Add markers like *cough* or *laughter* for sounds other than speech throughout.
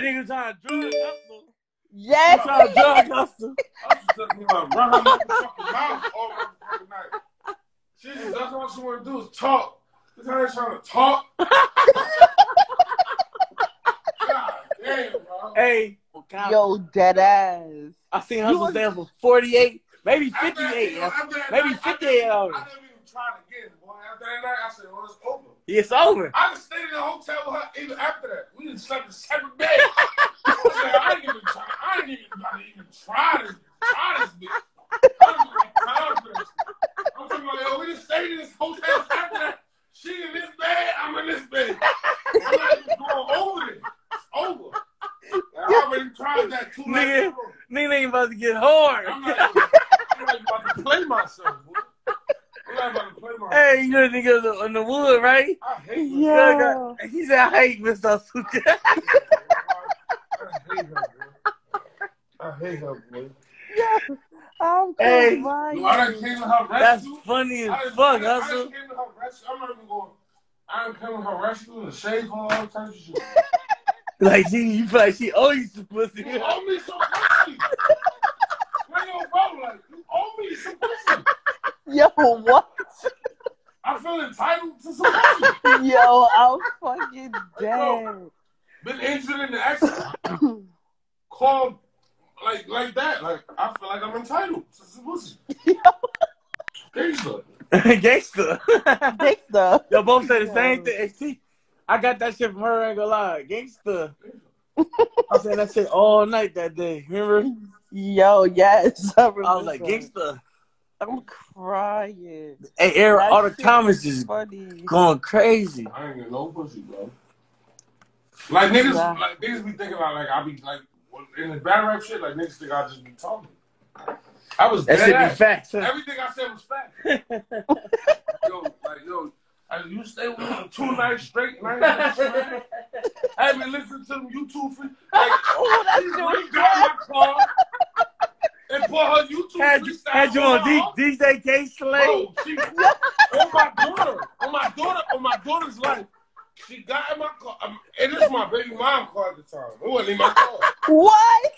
That nigga trying to drug hustle. Yes. Trying to drug hustle. I was just talking about run her motherfucking mouth all motherfucking night. She just, that's all she want to do is talk. This how they trying to talk. *laughs* God damn, bro. Hey, Yo, dead ass. I seen hustle stand for 48, maybe 58. yeah. Maybe 58 hours. I didn't even try to get it, boy. After that night, I said, well, it's over. It's over. I just stayed in the hotel with her even after that. We didn't sleep in separate beds. *laughs* I ain't even try. I ain't even even try this. Try this bitch. I don't even have time for this. I'm talking about, yo, we just stayed in this hotel after that. She in this bed, I'm in this bed. I'm not even going over it. It's over. I already tried that two nights Nigga. ago. Nigga ain't about to get hard. I'm not, even, I'm not even about to play myself, boy. I'm not about to play myself. Hey, you know the nigga in the, in the wood, right? I. Yeah. He said, I hate Mr. Asuka. *laughs* I hate her, bro. I hate her, boy. I'm Hey. Yo, I done came to her That's rescue. funny I as done- fuck, I done- I Hustle. done came to her rescue. I'm not even going. I done came to her rescue and shaved her all types of shit. *laughs* Like, she, you feel like she owe you some pussy. You owe me some pussy. Like, yo, bro, like, you owe me some pussy. *laughs* Yo, what? I feel entitled to some *laughs* pussy. Yo, I'm fucking dead. Been injured in the accident. *clears throat* Called like like that. Like, I feel like I'm entitled to some pussy. Gangsta. *laughs* Gangster. *laughs* Dexter. Y'all both say the same thing. Hey, see, I got that shit from her, I ain't gonna lie. Gangster. I said that shit all night that day. Remember? Yo, yes. I, I was like, remember. gangster. I'm crying. Hey, Eric, all the shit comments is is funny. going crazy. I ain't get no pussy, bro. Like niggas, Nah. like niggas be thinking about like I be like in the battle rap shit. Like niggas think I just be talking. I was That dead shit be ass. facts. huh? Everything I said was fact. *laughs* yo, like yo, I, you stay with me two nights straight. Night nights straight. I had been listening to them YouTube free. Like, Oh, that's she your really car and put her YouTube Had you, freestyle had you on my off. D, DJ Kay Slay? Bro, she, on my daughter, on my daughter, on my daughter's life. She got in my car, um, and this is my baby mom car at the time. It wasn't in my car. What?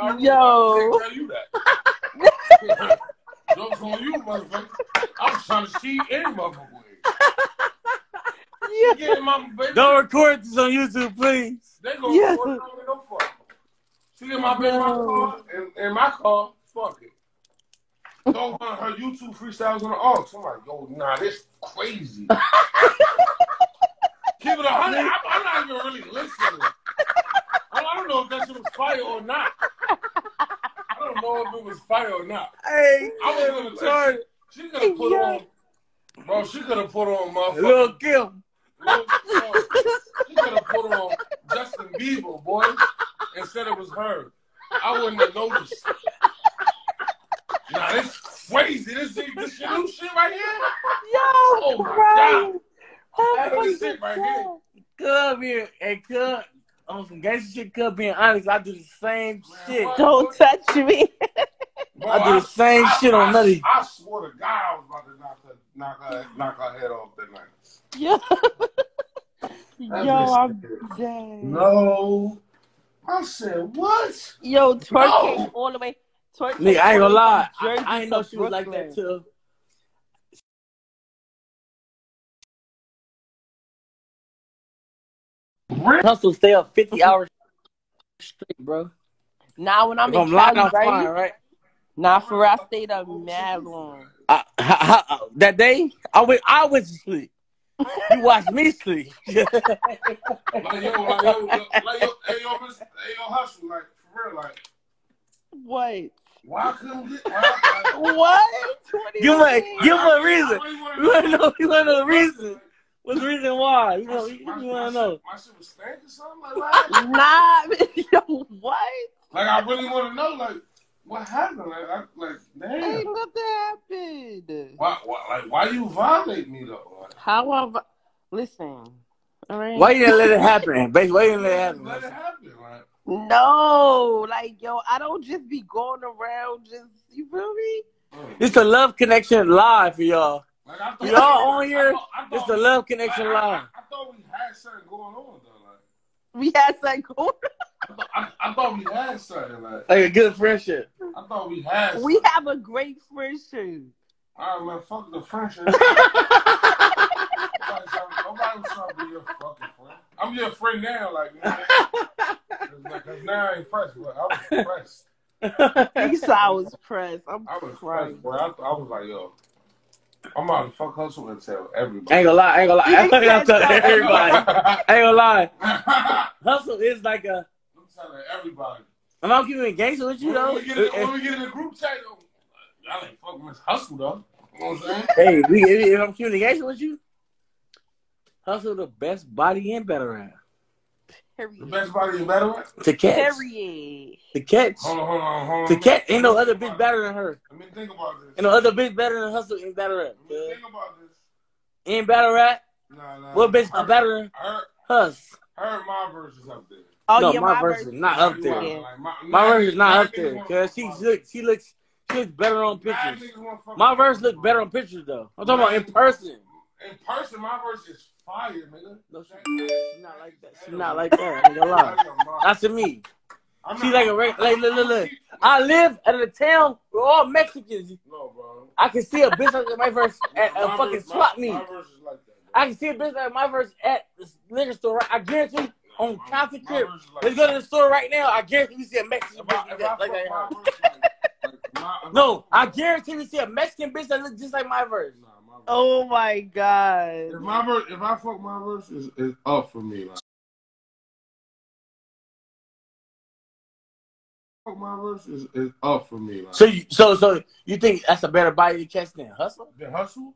I Yo. I tell you that. *laughs* Jokes on you, motherfucker. I'm trying to see any motherfucker. Yeah. She my baby. Don't record this on YouTube, please. They gonna Yeah. record it, I don't no fuck. She get my baby my Yo. car, and my car, fuck it. Go on her YouTube freestyles on the aux. I'm like, yo, nah, this crazy. *laughs* Keep it a hundred. I'm, I'm not even really listening. I don't know if that shit was fire or not. I don't know if it was fire or not. Hey, I was gonna say she, could have put Yeah. on, bro. She could have put on motherfucker. Lil Kim. Lil- no, she could have put on Justin Bieber, boy, and said it was her. I wouldn't have noticed. Nah, this crazy. This this shit, new shit right here. Yo, Oh my crying. That I'm is fucking right dead. here. Cub here. Hey, Cub. On some gangster shit, Cub being honest, I do the same shit. what? Don't touch me. Bro, I do the same I- shit on I- I swear to God, I was about to knock her, knock her, knock her head off that night. Yo, yo, I'm dead. No. I said, what? Yo, twerk No. came all the way. Twerk Nigga, came I ain't all gonna lie. I, I ain't know she was like that till Hustle stay up 50 hours straight, bro. Now when I'm If in I'm lying, Cali, I'm fine, right? right? Nah, for real, I stayed up mad long. I, I, I, that day, I went, I went to sleep. You watch me sleep. Like, yo, like, yo, like, yo, hey, yo, miss, hey, yo, hustle, like, for real, like, What? why I couldn't get, why, like, *laughs* What? What do Give you him, a, give him a I reason. really wanna You wanna know? You wanna know the reason? What's the reason why? You, know, you, my- you my wanna know? My shit was stank or something like that. Nah, *laughs* yo, what? Like, I really want to know, like, what happened? Like, I, like, Ain't nothing happened. Why, why, like, why you violate me though? Like, How I vi- listen? All right. Why you didn't let it happen, *laughs* baby? Why you didn't let it just let it happen? happen, like. No, like yo, I don't just be going around. Just you feel me? mm. It's a love connection live for y'all. Like, I thought, Y'all on I here? thought- I It's thought- the love connection I, I, live. I, I thought we had something going on though. Like, We had something *laughs* going. I, thought- I, I thought we had something. Like, Like a good friendship. I thought we had. Something. We have a great friendship. All right, man. Fuck the friendship. *laughs* Nobody trying- was trying to be your fucking friend. I'm your friend now, like, man. Cause now I ain't pressed, but I was pressed. He said I was pressed. I'm I was crying. pressed, boy. I, I was like, yo, I'm out to fuck hustle and tell everybody. ain't gonna lie, ain't gonna lie. I ain't gonna tell everybody. Ain't gonna lie. *laughs* Hustle is like a. I'm telling everybody. I'm not keeping gangster with you When, though. we get in, when we get in the group chat, yo, y'all ain't fucking Miss Hustle though. You know what I'm saying? Hey, we, if if I'm communication with you, hustle the best body and better at The best body you better at? to catch. Period. To catch. Hold on, hold on, hold on. To catch. Ain't no other bitch better than her. Let me think about this. Ain't no other bitch better than hustle and better at. Let me think about this. Ain't better at. Nah, nah. What bitch her, better than Her, hus? her, my verse is up there. Oh no, yeah, my, my verse verse is not up there. Yeah. like, my, My nah, verse is not up there because she looks she looks she looks better on pictures. niggas wanna fuck My verse my look better on pictures though. I'm talking about in person. In person, my verse is fire, nigga. No, she, she not like that. She not like that. Gonna lie. That's to me. I'm She like a reg- like look look look. I live at a town with all Mexicans. No, bro. I can see a bitch like my verse at a fucking verse- my- swap meet. My verse is like that. bro. I can see a bitch like my verse at the liquor store. I guarantee you, on My- Crib. like Let's go to the store right now. I guarantee we see a Mexican If bitch like I that. Like that. like, *laughs* like, No, I guarantee we see a Mexican bitch that looks just like my verse. Nah, my verse. Oh my If god. my verse, if I fuck my verse, is is up for me. Like, fuck my verse is, is up for me. Like, So you, so so you think that's a better body to catch than hustle? the hustle.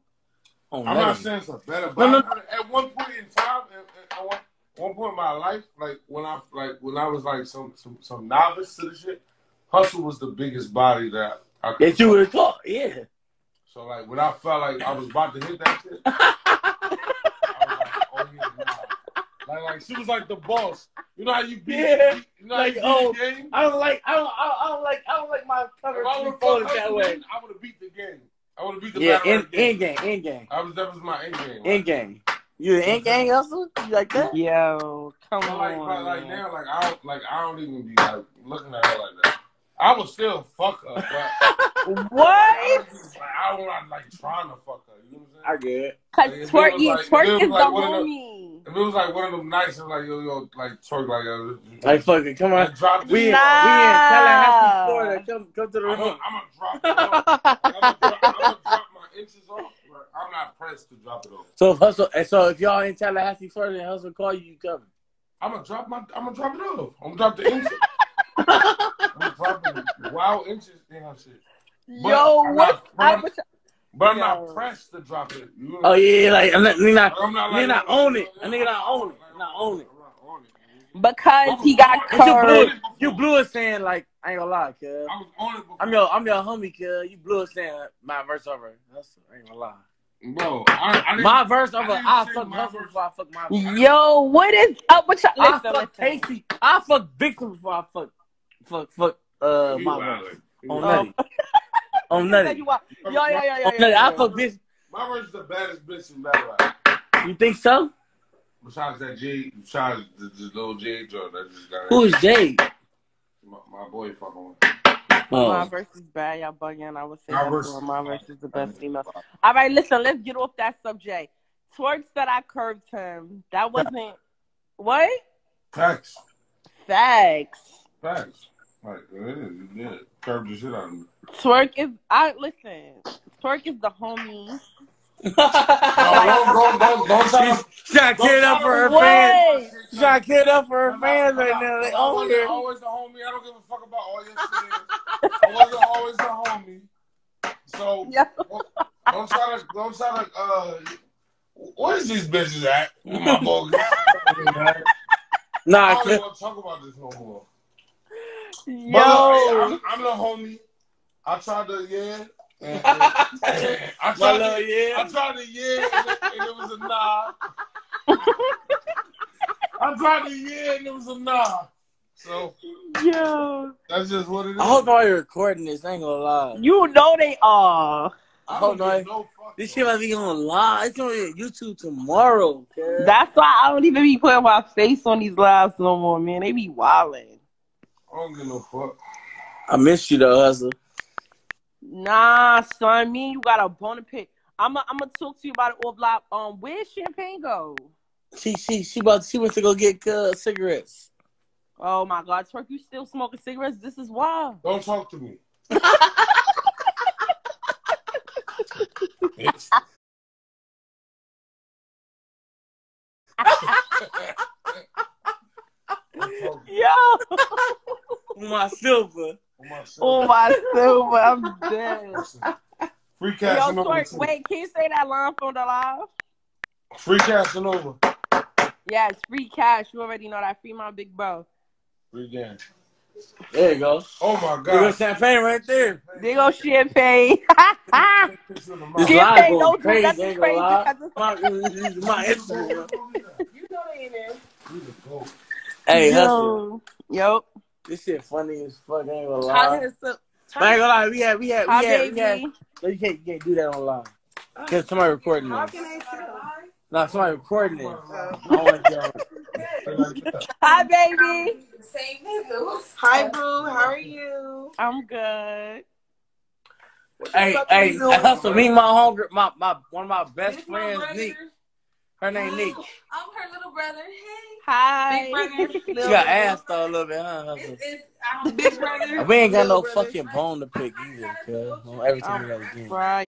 Oh, I'm not saying it's a better, but No, no. at one point in time, at, at one, one point in my life, like when I like when I was like some some, some novice to the shit, hustle was the biggest body that I could. that you would have thought. Yeah. So like when I felt like I was about to hit that shit, *laughs* I was like, oh yeah, nah. Like like she was like the boss. You know how you beat, Yeah. you know Like, how you oh, beat the game. I don't like I don't I I don't like I don't like my cover If to be have folded that way. then I would have beat the game. I would have beat the Yeah, battle in game. in game, in game, I was that was my end game. in game. You an in game hustle? You like that? Yo, come But like, on. but like man. now, like I don't, like I don't even be like looking at her like that. I would still fuck her, but What? don't, just, like, I don't like, like trying to fuck her. You know what I I'm saying? good. Cause Like, if twerk, was yeah, like- twerk is like the one of the- homie. If it was like one of them nights, and like yo, yo, like twerk, like yo, Like fucking come on. like, drop this We in, shit. Nah. we in Tallahassee, Florida. Come come to the I'm room. gonna drop. I'm gonna *laughs* drop, I'm gonna drop my inches off, but I'm not pressed to drop it off. So if hustle, so if y'all in Tallahassee, Florida, and hustle call you, you coming. I'm gonna drop my, I'm gonna drop it off. I'm gonna drop the inches. I'm dropping wild inches in her shit. But Yo, I'm what? not- but I I'm- But I'm Yo. not pressed to drop it. You know Oh yeah, like I'm not, nigga not, I'm not nigga not own it. A nigga not own it. I'm Not own it. I'm not on it. because he got But But you blew, curved. it, you blew it saying like I ain't gonna lie, cuz. I was on it before. I'm your I'm your homie, cuz. You blew it saying my verse over. That's I ain't gonna lie. Bro, I, I My verse over. didn't I say fuck hustle before I fuck my. Yo, what is up with y'all? I Listen, fuck listen. Casey. I fuck Victor before I fuck fuck fuck uh *laughs* You my verse. You On Oh. nutty. On You said nutty. you want- Yo, yo, yo, yo, On yo, nutty. I fuck this. My verse is the baddest bitch in battle rap. You think so? Besides that J, besides the, the little J joint that just got Who is Jade? my, my boy fucking with. My Oh. verse is bad. Y'all bugging. I would say My verse- My verse is the best female. All right, listen. Let's get off that subject. Twerks that I curved him. That wasn't what Facts. facts. Facts. Like, it is. You did. Curved the shit out of me. Twerk is. I listen. Twerk is the homie. *laughs* No, don't, don't, don't, don't try to. She's trying to kid up for her What? fans. She's trying to kid up for her fans right now. They I on wasn't here. always the homie. I don't give a fuck about all your shit. I wasn't always the homie. So *laughs* Yeah. don't try to don't try to uh where's these bitches at? My bogus. *laughs* I Nah, don't want to talk about this no more. But Yo. look, I'm, I'm the homie. I tried to yeah. and- and- I *laughs* tried to, uh, yeah. I tried to yeah, and it, and it was a nah. I tried to yeah, and it was a nah. So Yo. that's just what it is. I hope nobody recording this. I ain't gonna lie. You know they are. I hope Hold don't no. This shit might be on live. It's gonna be on YouTube tomorrow. cuz. That's why I don't even be putting my face on these lives no more, man. They be wilding. I don't get no fuck. I miss you though, hustle. Nah, son, me and you got a bone to pick. I'm gonna I'm gonna talk to you about it all block. Um, where's Champagne go? She she she about she went to go get uh, cigarettes. Oh my God, Turk, you still smoking cigarettes? This is wild. Don't talk to me. *laughs* Bitch. Don't talk to me. Yo, My silver. For myself. oh my silver, I'm dead. Listen, Free Yo, casting over. Twerk, too. wait, can you say that line from the live? Free casting over. Yes, free cash. You already know that. Free my big bro. Free game. There you go. Oh my There goes god. champagne right there. There go Champagne. *laughs* This Champagne, live going don't do crazy. nothing Ain't gonna crazy My, this is my Instagram. You know they in there. Hey, hustle. Yo. Yo. This shit funny as fuck. I Ain't gonna How lie. his I ain't gonna lie. We had we had we Hi, had, we had. No, you can't, you can't do that on live. Cause somebody recording How it. can I tell? No, somebody recording it. *laughs* I don't want to Hi, baby. Same niggas. Hi, boo. How are you? I'm good. Hey, hey, you doing? hustle. Me, my homegirl, my my one of my best friends, brother. Nick. Her name Nick. I'm her little brother. Hey. Hi. Big brother. *laughs* She Little got ass though a little bit, huh? It's, it's, I'm big brother. *laughs* We ain't got no brother. fucking bone to pick either, cuz. Every time we got a game. Right.